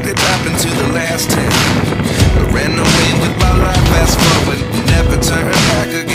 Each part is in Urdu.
what did happen to the last ten? I ran away with my life, fast forward, never turn back again.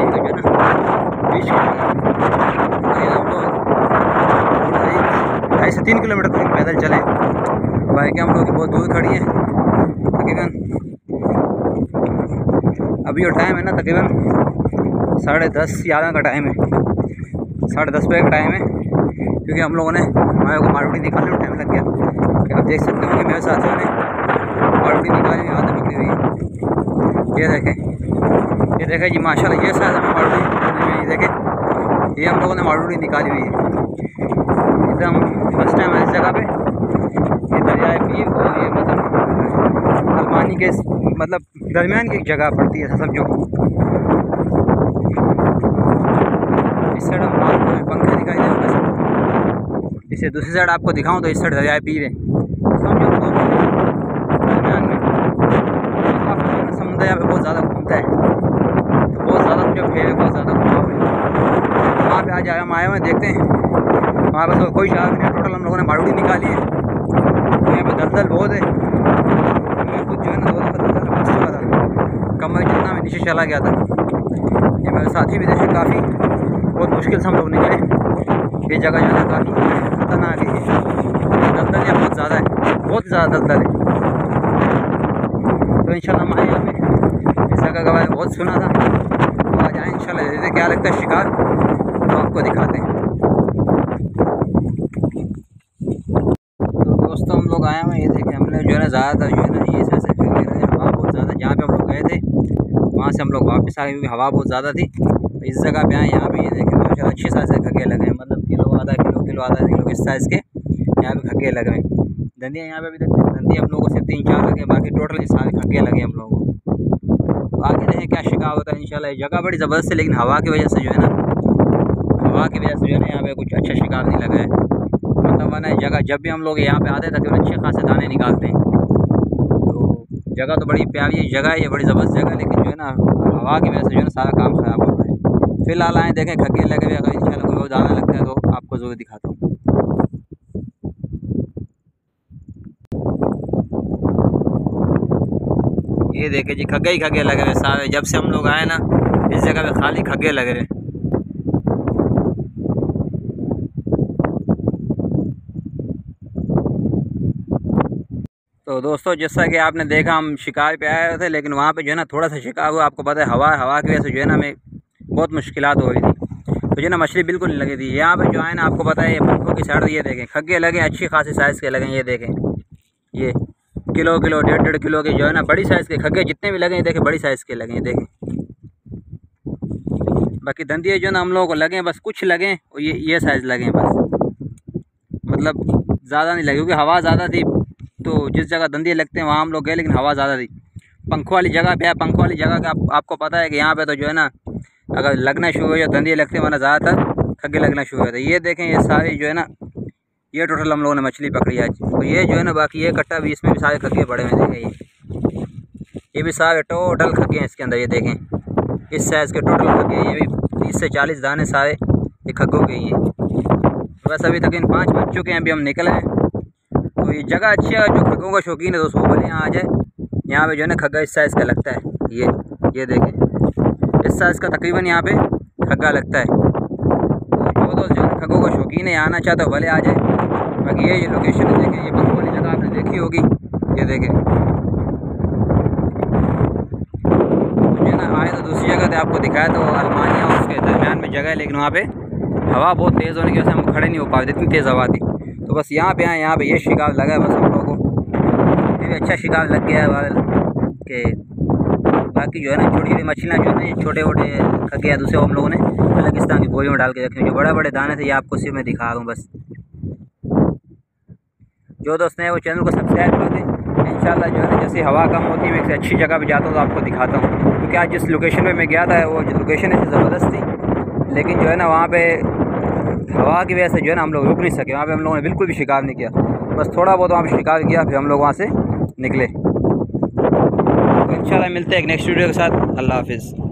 نا بیچ ہم لوگ ڈھائی- سے تین کلو میٹر تک پیدل چلے بائکیں ہم لوگ کی بہت دور کھڑی ہیں تقریباً ابھی جو ٹائم ہے نا تقریباً ساڑھے دس گیارہ کا ٹائم ہے ساڑھے دس بجے کا ٹائم ہے کیونکہ ہم لوگوں نے ہمارے کو ماروتی نکالنے میں ٹائم لگ گیا کہ آپ دیکھ سکتے ہوں کہ میرے ساتھیوں نے ماروتی نکالی ہوئی آدھا پکڑی ہوئی ہے یہ دیکھیں یہ دیکھیں جی ماشاء اللہ یہ ساتھ ہمیں ماروتی نکالی ہوئی یہ دیکھیں۔ یہ ہم لوگوں نے ماروتی نکالی ہوئی ہے۔ ایک دم فرسٹ ٹائم ہے اس جگہ پہ۔ یہ دریائے پیر اور یہ مطلب المانی کے مطلب درمیان کی ایک جگہ پڑتی ہے سمجھو۔ اس سائڈ ہم آپ کو پنکھے دکھائی دیں گے اسے دوسری سائڈ آپ کو دکھاؤں تو اس سائڈ دریائے پیر ہے۔ سمجھو درمیان میں۔ سمندر یہاں پہ بہت زیادہ گھومتا ہے۔ بہت زیادہ مجھے بھیڑ بہت زیادہ گھوما ہوا ہے وہاں پہ آج ہم آئے ہوئے ہیں، دیکھتے ہیں۔ وہاں پہ تو کوئی شہر نہیں ہے ٹوٹل ہم لوگوں نے ماروڑی نکالی ہے۔ یہاں پہ دلدل بہت ہے۔ میں خود جو ہے نا دو دفعہ دلدل میں پھنس چکا تھا۔ کمر جتنا میں نیچے چلا گیا تھا۔ یہ میرے ساتھی بھی دیکھے کافی۔ بہت مشکل سے ہم لوگ نکلے۔ یہ جگہ جو ہے کافی خطرناک ہے۔ یہ دلدل یہاں بہت زیادہ ہے۔ بہت زیادہ دلدل ہے۔ تو ان شاء اللہ ہم آئے یہاں پہ اس جگہ کا بارے میں بہت سنا تھا۔ تو آج آئیں ان شاء اللہ دیکھتے کیا لگتا ہے شکار، تو آپ کو دکھاتے ہیں۔ تو دوستوں ہم لوگ آئے ہوئے ہیں، یہ دیکھیں، ہم نے جو ہے نا زیادہ تر جو ہے نا یہ ایسے ایسے کر ہوا بہت زیادہ، جہاں پہ ہم لوگ گئے تھے، وہاں سے ہم لوگ واپس آ گئے کیونکہ ہوا بہت زیادہ تھی۔ اس جگہ پہ آئے یہاں پہ یہ دیکھیں، ماشاء اللہ اچھے سائز کے کھگے لگے ہیں۔ مطلب کلو آدھا، کلو کلو آدھا، کلو، اس سائز کے یہاں پہ کھگے لگے ہیں۔ دندیاں یہاں پہ بھی دیکھتے ہیں دندی ہم لوگوں سے تین، چار لگے باقی ٹوٹل سارے کھگے لگے ہم لوگوں کو۔ آگے دیکھیں کیا شکار ہوتا ہے انشاءاللہ یہ جگہ بڑی زبردست ہے، لیکن ہوا کی وجہ سے جو ہے نا، ہوا کی وجہ سے جو ہے نا یہاں پہ کچھ اچھا شکار نہیں لگا ہے۔ مطلب ورنہ جگہ جب بھی ہم لوگ یہاں پہ آتے تھے اچھے خاصے دانے نکالتے ہیں۔ تو جگہ تو بڑی پیاری جگہ ہے، یہ بڑی زبردست جگہ ہے، لیکن جو ہے نا ہوا کی وجہ سے جو ہے نا سارا کام خراب ہو رہا ہے۔ فی الحال آئیں، دیکھیں کھگے لگے ہوئے اگر ان شاء اللہ کوئی اور دانا لگتا ہے تو آپ کو ضرور دکھاتا ہوں۔ یہ دیکھیں جی کھگے ہی کھگے لگے ہوئے سارے۔ جب سے ہم لوگ آئے نا، اس جگہ پہ خالی کھگے لگ رہے تو دوستو، جیسا کہ آپ نے دیکھا، ہم شکار پہ آئے تھے، لیکن وہاں پہ جو ہے نا تھوڑا سا شکار ہوا۔ آپ کو پتہ ہے، ہوا ہوا کی وجہ سے جو ہے نا ہمیں بہت مشکلات ہو رہی تھی۔ تو جو ہے نا مچھلی بالکل نہیں لگی تھی۔ یہاں پہ جو ہے نا، آپ کو پتہ ہے، یہ پنکھوں کی سائڈ یہ دیکھیں۔ کھگے لگیں اچھی خاصی سائز کے لگیں یہ دیکھیں۔ یہ کلو کلو، ڈیڑھ ڈیڑھ کلو کے جو ہے نا، بڑی سائز کے کھگے جتنے بھی لگیں، دیکھیں، بڑی سائز کے لگیں، دیکھیں۔ باقی دندیے جو ہے نا، ہم لوگوں کو لگیں، بس کچھ لگیں اور یہ یہ سائز لگیں بس۔ مطلب زیادہ نہیں لگے کیونکہ ہوا زیادہ تھی۔ تو جس جگہ دندیے لگتے ہیں، وہاں ہم لوگ گئے، لیکن ہوا زیادہ تھی۔ پنکھوں والی جگہ پہ ہے، پنکھوں والی جگہ کا آپ کو پتہ ہے کہ یہاں پہ تو جو ہے نا، اگر لگنا شروع ہو جائے دندیے لگتے ہیں، ورنہ زیادہ تر کھگے لگنا شروع ہو جاتے یہ دیکھیں، یہ ساری جو ہے نا یہ ٹوٹل ہم لوگوں نے مچھلی پکڑی آج۔ تو یہ جو ہے نا باقی یہ کٹا بھی اس میں بھی سارے کھگے پڑے ہوئے دیکھیں یہ۔ یہ بھی سارے ٹوٹل کھگے ہیں اس کے اندر، یہ دیکھیں۔ اس سائز کے ٹوٹل کھگے ہیں، یہ بھی تیس سے چالیس دانے سارے یہ کھگوں کے ہی ہیں۔ بس ابھی تک ان پانچ بچ چکے ہیں، ابھی ہم نکلے ہیں۔ تو یہ جگہ اچھی ہے جو کھگوں کا شوقین ہے دوستوں بولے یہاں آ جائے۔ یہاں پہ جو ہے نا کھگا اس سائز کا لگتا ہے۔ یہ یہ دیکھیں۔ اس سائز کا تقریباً یہاں پہ کھگا لگتا ہے۔ جو دوست، جو ہے کھگوں کا شوقین ہے آنا چاہتا ہے بھلے آ جائے۔ باقی یہ لوکیشن ہے، دیکھیں، یہ بنگ والی جگہ آپ نے دیکھی ہوگی۔ یہ دیکھیں۔ جو ہے نا آئے تو دوسری جگہ تھے، آپ کو دکھایا تو المانیہ اور اس کے درمیان میں جگہ ہے، لیکن وہاں پہ ہوا بہت تیز ہونے کی وجہ سے ہم کھڑے نہیں ہو پا رہے، اتنی تیز ہوا تھی۔ تو بس یہاں پہ آئے، یہاں پہ یہ شکار لگا ہے بس ہم لوگوں کو۔ یہ بھی اچھا شکار لگ گیا ہے کہ باقی جو ہے نا، چھوٹی چھوٹی مچھلیاں جو ہے نا چھوٹے چھوٹے کھگے دوسرے ہم لوگوں نے پاکستان کی بوریوں میں ڈال کے رکھے جو بڑے بڑے دانے تھے، یہ آپ کو صرف میں دکھا رہا ہوں، بس۔ جو دوست نے وہ چینل کو سبسکرائب کر دیں۔ ان شاء اللہ جو ہے نا جیسے ہوا کم ہوتی ہے میں ایک اچھی جگہ پہ جاتا ہوں تو آپ کو دکھاتا ہوں۔ کیونکہ آج جس لوکیشن پہ میں گیا تھا، وہ لوکیشن ایسی زبردست تھی۔ لیکن جو ہے نا، وہاں پہ ہوا کی وجہ سے جو ہے نا، ہم لوگ رک نہیں سکے۔ وہاں پہ ہم لوگوں نے بالکل بھی شکار نہیں کیا۔ بس تھوڑا بہت وہاں پہ شکار کیا، پھر ہم لوگ وہاں سے نکلے۔ تو ان شاء اللہ ملتے ہیں ایک نیکسٹ ویڈیو کے ساتھ۔ اللہ حافظ۔